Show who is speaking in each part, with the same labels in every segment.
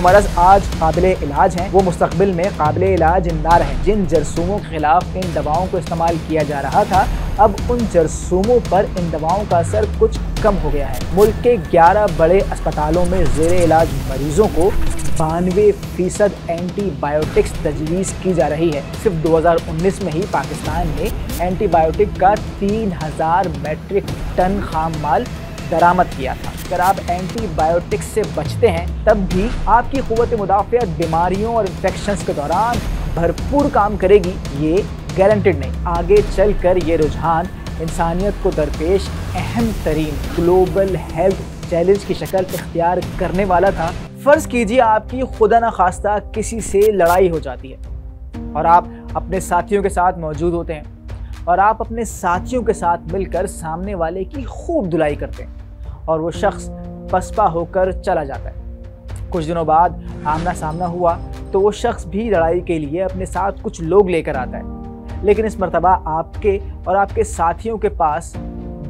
Speaker 1: जो मरज आज काबिल इलाज हैं, वो मुस्तबिल में काबिल इलाज ना रहें जिन जरसूमों के खिलाफ इन दवाओं को इस्तेमाल किया जा रहा था, अब उन जरसूमों पर इन दवाओं का असर कुछ कम हो गया है। मुल्क के 11 बड़े अस्पतालों में जेर इलाज मरीजों को बानवे फ़ीसद एंटीबायोटिक्स तजवीज़ की जा रही है। सिर्फ़ 2019 में ही पाकिस्तान ने एंटीबायोटिक का 3000 मैट्रिक टन खाम माल दरामद किया था। अगर आप एंटीबायोटिक्स से बचते हैं, तब भी आपकी क़वत मुदाफ़त बीमारियों और इन्फेक्शन के दौरान भरपूर काम करेगी, ये गारंटेड नहीं। आगे चल कर ये रुझान इंसानियत को दरपेश अहम तरीन ग्लोबल हेल्थ चैलेंज की शक्ल इख्तियार करने वाला था। फ़र्ज़ कीजिए आपकी खुदा न खास्ता किसी से लड़ाई हो जाती है और आप अपने साथियों के साथ मौजूद होते हैं और आप अपने साथियों के साथ मिलकर सामने वाले की खूब धुलाई करते हैं। और वो शख्स पसपा होकर चला जाता है। कुछ दिनों बाद आमना सामना हुआ तो वो शख्स भी लड़ाई के लिए अपने साथ कुछ लोग लेकर आता है। लेकिन इस मरतबा आपके और आपके साथियों के पास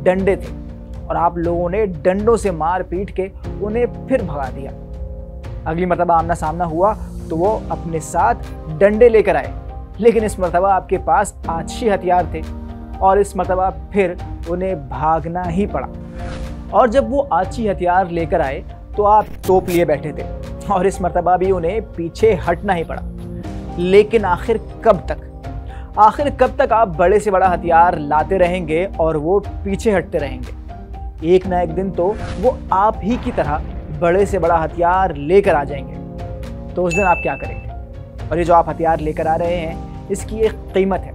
Speaker 1: डंडे थे और आप लोगों ने डंडों से मार पीट के उन्हें फिर भगा दिया। अगली मरतबा आमना सामना हुआ तो वो अपने साथ डंडे लेकर आए। लेकिन इस मरतबा आपके पास आछी हथियार थे और इस मरतबा फिर उन्हें भागना ही पड़ा। और जब वो आची हथियार लेकर आए तो आप तोप लिए बैठे थे और इस मरतबा भी उन्हें पीछे हटना ही पड़ा। लेकिन आखिर कब तक? आखिर कब तक आप बड़े से बड़ा हथियार लाते रहेंगे और वो पीछे हटते रहेंगे? एक ना एक दिन तो वो आप ही की तरह बड़े से बड़ा हथियार लेकर आ जाएँगे। तो उस दिन आप क्या करेंगे? और ये जो आप हथियार लेकर आ रहे हैं, इसकी एक कीमत है,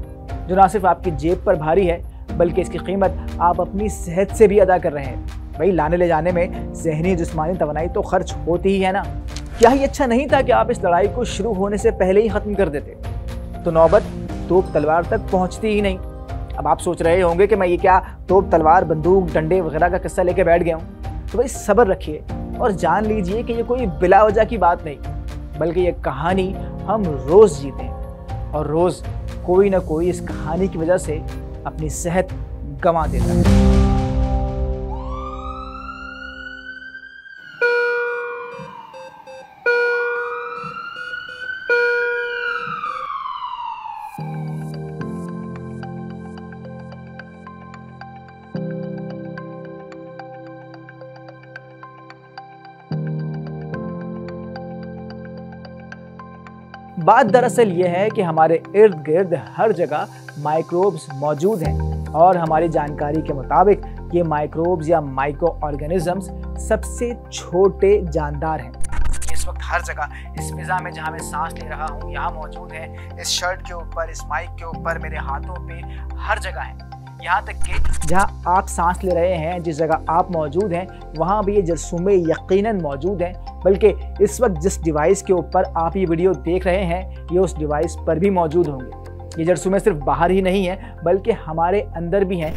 Speaker 1: जो ना सिर्फ़ आपकी जेब पर भारी है, बल्कि इसकी कीमत आप अपनी सेहत से भी अदा कर रहे हैं। भाई, लाने ले जाने में जहनी जिसमानी तोानाई तो खर्च होती ही है ना। क्या ही अच्छा नहीं था कि आप इस लड़ाई को शुरू होने से पहले ही ख़त्म कर देते? तो नौबत तोप तलवार तक पहुँचती ही नहीं। अब आप सोच रहे होंगे कि मैं ये क्या तोप तलवार, बंदूक, डंडे वगैरह का किस्सा लेके बैठ गया हूँ? तो भाई, सब्र रखिए और जान लीजिए कि ये कोई बिला वजह की बात नहीं, बल्कि ये कहानी हम रोज़ जीते हैं। और रोज़ कोई ना कोई इस कहानी की वजह से अपनी सेहत गंवा देता है। बात दरअसल ये है कि हमारे इर्द गिर्द हर जगह माइक्रोब्स मौजूद हैं और हमारी जानकारी के मुताबिक ये माइक्रोब्स या माइक्रो ऑर्गेनिजम्स सबसे छोटे जानदार हैं। इस वक्त हर जगह इस फिज़ा में जहाँ मैं सांस ले रहा हूँ, यहाँ मौजूद है। इस शर्ट के ऊपर, इस माइक के ऊपर मेरे हाथों पे हर जगह है। यहाँ तक कि जहाँ आप सांस ले रहे हैं, जिस जगह आप मौजूद हैं, वहाँ भी ये जरसूमे यकीनन मौजूद हैं। बल्कि इस वक्त जिस डिवाइस के ऊपर आप ये वीडियो देख रहे हैं, ये उस डिवाइस पर भी मौजूद होंगे। ये जरसूमे सिर्फ़ बाहर ही नहीं हैं, बल्कि हमारे अंदर भी हैं।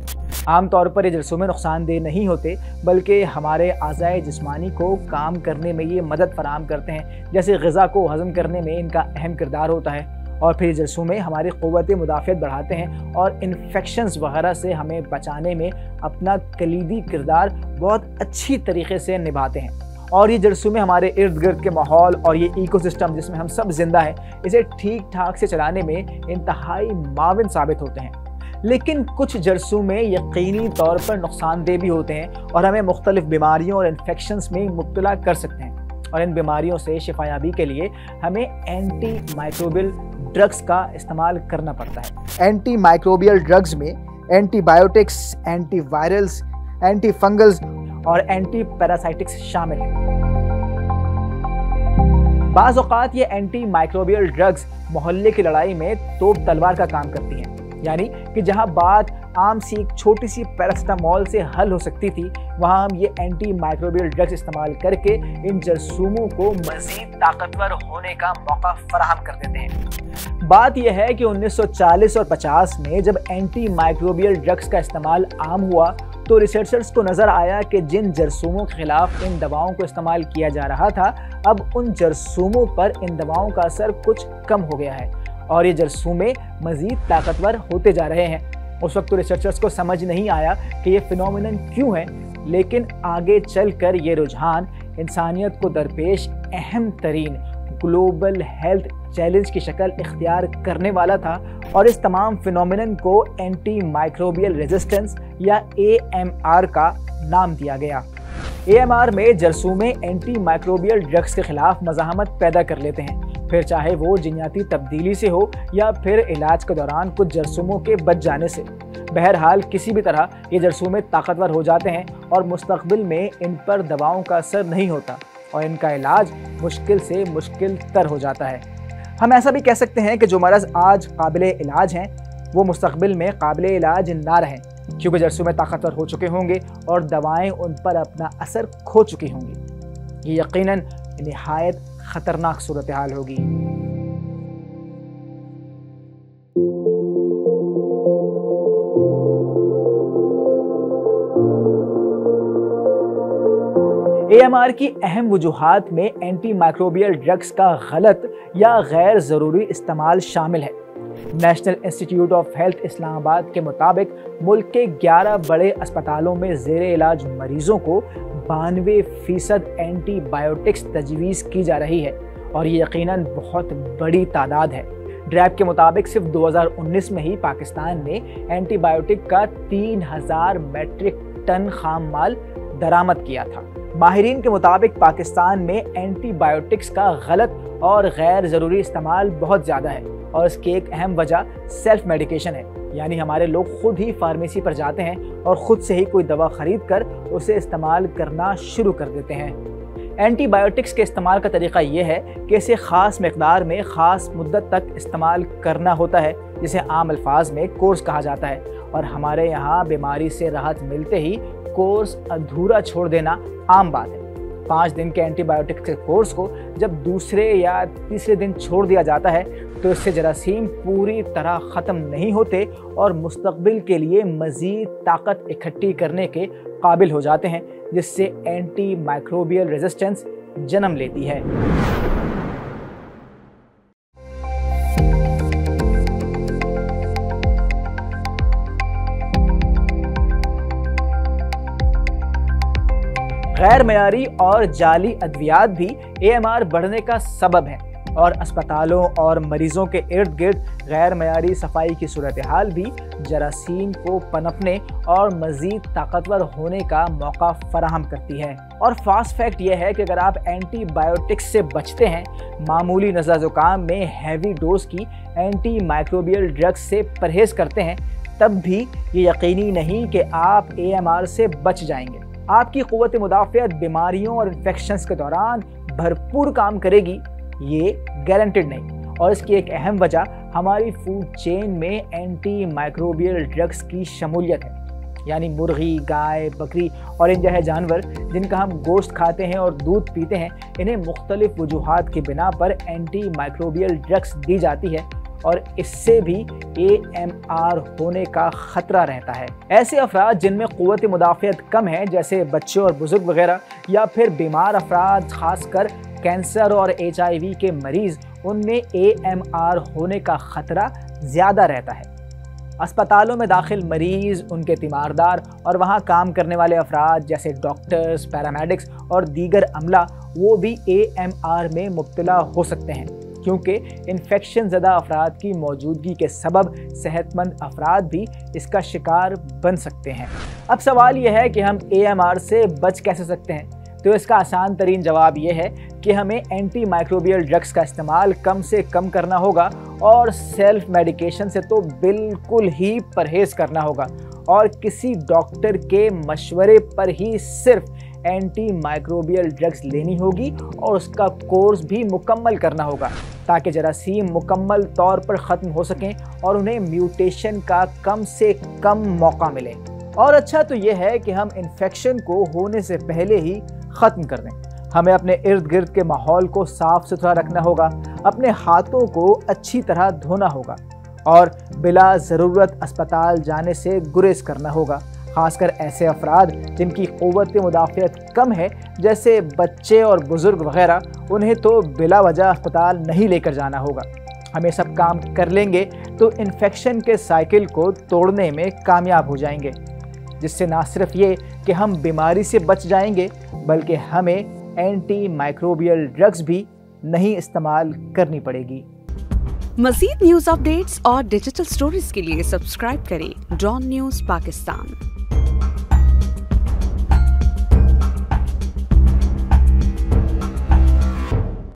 Speaker 1: आमतौर पर ये जरसूमे नुकसानदेह नहीं होते, बल्कि हमारे आज़ाए जिस्मानी को काम करने में ये मदद फराम करते हैं। जैसे गज़ा को हज़म करने में इनका अहम किरदार होता है। और फिर जरसूमे हमारी क़वत मुदाफ़त बढ़ाते हैं और इन्फेक्शन वगैरह से हमें बचाने में अपना कलीदी किरदार बहुत अच्छी तरीके से निभाते हैं। और ये जरसूमे हमारे इर्द गिर्द के माहौल और ये इकोसिस्टम जिसमें हम सब ज़िंदा हैं, इसे ठीक ठाक से चलाने में इंतहाई माविन साबित होते हैं। लेकिन कुछ जरसों में यकीनी तौर पर नुकसानदेह भी होते हैं और हमें मुख्तलिफ़ बीमारियों और इन्फेक्शन में मुबतला कर सकते हैं। और इन बीमारियों से शिफायाबी के लिए हमें एंटी माइक्रोबियल ड्रग्स का इस्तेमाल करना पड़ता है। एंटी माइक्रोबियल ड्रग्स में एंटीबायोटिक्स एंटीवायरल्स एंटी फंगल्स और एंटी पैरासाइटिक्स शामिल हैं। बाज़ात ये एंटी माइक्रोबियल ड्रग्स मोहल्ले की लड़ाई में तोप तलवार का काम करती हैं। यानी कि जहाँ बात आम सी एक छोटी सी पैरास्टामॉल से हल हो सकती थी। वहाँ हम ये एंटी माइक्रोबियल ड्रग्स इस्तेमाल करके इन जरसूमों को मजीद ताकतवर होने का मौका फराहम कर देते हैं। बात यह है कि 1940 और 50 में जब एंटी माइक्रोबियल ड्रग्स का इस्तेमाल आम हुआ तो रिसर्चर्स को नज़र आया कि जिन जरसूमों के खिलाफ इन दवाओं को इस्तेमाल किया जा रहा था, अब उन जरसूमों पर इन दवाओं का असर कुछ कम हो गया है और ये जरसूमे मज़ीद ताकतवर होते जा रहे हैं। उस वक्त रिसर्चर्स को समझ नहीं आया कि ये फिनोमिन क्यों है, लेकिन आगे चल कर ये रुझान इंसानियत को दरपेश अहम तरीन ग्लोबल हेल्थ चैलेंज की शक्ल इख्तियार करने वाला था और इस तमाम फिनोमिन को एंटी माइक्रोबियल रेजिस्टेंस या ए का नाम दिया गया। ए में जरसूमे एंटी माइक्रोबियल ड्रग्स के खिलाफ मजामत पैदा कर लेते हैं। फिर चाहे वो जिनियाती तब्दीली से हो या फिर इलाज के दौरान कुछ जरसूमों के बच जाने से। बहरहाल, किसी भी तरह ये जरसूमे ताकतवर हो जाते हैं और मुस्तबिल में इन पर दवाओं का असर नहीं होता और इनका इलाज मुश्किल से मुश्किल तर हो जाता है। हम ऐसा भी कह सकते हैं कि जो मरज़ आज काबिल इलाज हैं, वो मुस्तबिल में काबिल इलाज ना रहें, क्योंकि जरसूमें ताकतवर हो चुके होंगे और दवाएँ उन पर अपना असर खो चुकी होंगी। ये यकीनन, नहायत ख़तरनाक सूरत हाल होगी। एएमआर की अहम वजूहत में एंटी माइक्रोबियल ड्रग्स का गलत या गैर ज़रूरी इस्तेमाल शामिल है। National institute of health Islamabad के मुताबिक मुल्क के 11 बड़े अस्पतालों में जेर इलाज मरीजों को बानवे फ़ीसद एंटीबायोटिक्स तजवीज़ की जा रही है और ये यकीनन बहुत बड़ी तादाद है। ड्रैप के मुताबिक सिर्फ़ 2019 में ही पाकिस्तान ने एंटीबायोटिक का 3000 मैट्रिक टन खाम माल दरामद किया था। माहरीन के मुताबिक पाकिस्तान में एंटीबायोटिक्स का गलत और गैर ज़रूरी इस्तेमाल बहुत ज़्यादा है। और इसकी एक अहम वजह सेल्फ मेडिकेशन है। यानी हमारे लोग खुद ही फार्मेसी पर जाते हैं और ख़ुद से ही कोई दवा ख़रीद कर उसे इस्तेमाल करना शुरू कर देते हैं। एंटीबायोटिक्स के इस्तेमाल का तरीका यह है कि इसे ख़ास मकदार में ख़ास मुद्दत तक इस्तेमाल करना होता है, जिसे आम अल्फाज में कोर्स कहा जाता है। और हमारे यहाँ बीमारी से राहत मिलते ही कोर्स अधूरा छोड़ देना आम बात है। पाँच दिन के एंटीबायोटिक्स के कोर्स को जब दूसरे या तीसरे दिन छोड़ दिया जाता है तो इससे जरासीम पूरी तरह ख़त्म नहीं होते और मुस्तबिल के लिए मज़ीद ताकत इकट्ठी करने के काबिल हो जाते हैं, जिससे एंटी माइक्रोबियल रेजिस्टेंस जन्म लेती है। गैर मयारी और जाली अद्वियात भी ए बढ़ने का सबब है। और अस्पतालों और मरीजों के इर्द गिर्द गैर मयारी सफ़ाई की सूरत हाल भी जरासीम को पनपने और मज़ीद ताकतवर होने का मौका फराहम करती है। और फास्ट फैक्ट यह है कि अगर आप एंटीबायोटिक्स से बचते हैं, मामूली नज़ा ज़ुकाम में हैवी डोज की एंटी माइक्रोबियल ड्रग्स से परहेज़ करते हैं, तब भी ये यकीनी नहीं कि आप ए से बच जाएँगे। आपकी क़वत मुदाफ़त बीमारियों और इन्फेक्शन के दौरान भरपूर काम करेगी ये गारंटेड नहीं। और इसकी एक अहम वजह हमारी फ़ूड चेन में एंटी माइक्रोबियल ड्रग्स की शमूलियत है। यानी मुर्गी, गाय, बकरी और इन जहे जानवर जिनका हम गोश्त खाते हैं और दूध पीते हैं, इन्हें मुख्तलिफ़ वजूहत की बिना पर एंटी माइक्रोबियल ड्रग्स दी जाती है और इससे भी ए एम आर होने का ख़तरा रहता है। ऐसे अफराद जिनमें क़वत मुदाफ़त कम है, जैसे बच्चे और बुज़ुर्ग वगैरह, या फिर बीमार अफराद, खासकर कैंसर और एचआईवी के मरीज़, उनमें ए होने का ख़तरा ज़्यादा रहता है। अस्पतालों में दाखिल मरीज़, उनके तीमारदार और वहाँ काम करने वाले अफराद जैसे डॉक्टर्स, पैरामेडिक्स और दीगर अमला, वो भी ए में मुबतला हो सकते हैं, क्योंकि इन्फेक्शन ज़दा अफराद की मौजूदगी के सबब सेहतमंद अफराद भी इसका शिकार बन सकते हैं। अब सवाल यह है कि हम ए से बच कैसे सकते हैं? तो इसका आसान तरीन जवाब यह है कि हमें एंटी माइक्रोबियल ड्रग्स का इस्तेमाल कम से कम करना होगा और सेल्फ मेडिकेशन से तो बिल्कुल ही परहेज़ करना होगा। और किसी डॉक्टर के मशवरे पर ही सिर्फ़ एंटी माइक्रोबियल ड्रग्स लेनी होगी और उसका कोर्स भी मुकम्मल करना होगा, ताकि जरासीम मुकम्मल तौर पर ख़त्म हो सकें और उन्हें म्यूटेशन का कम से कम मौका मिले। और अच्छा तो यह है कि हम इन्फेक्शन को होने से पहले ही ख़त्म कर दें। हमें अपने इर्द गिर्द के माहौल को साफ़ सुथरा रखना होगा, अपने हाथों को अच्छी तरह धोना होगा और बिला ज़रूरत अस्पताल जाने से गुरेज करना होगा, खासकर ऐसे अफराद जिनकी क़वत मुदाफ़त कम है, जैसे बच्चे और बुज़ुर्ग वगैरह, उन्हें तो बिला वजह अस्पताल नहीं लेकर जाना होगा। हमें सब काम कर लेंगे तो इन्फेक्शन के साइकिल को तोड़ने में कामयाब हो जाएँगे। जिससे ना सिर्फ़ ये कि हम बीमारी से बच जाएँगे, बल्कि हमें एंटी माइक्रोबियल ड्रग्स भी नहीं इस्तेमाल करनी पड़ेगी।
Speaker 2: मजीद न्यूज़ अपडेट्स और डिजिटल स्टोरीज के लिए सब्सक्राइब करें डॉन न्यूज़ पाकिस्तान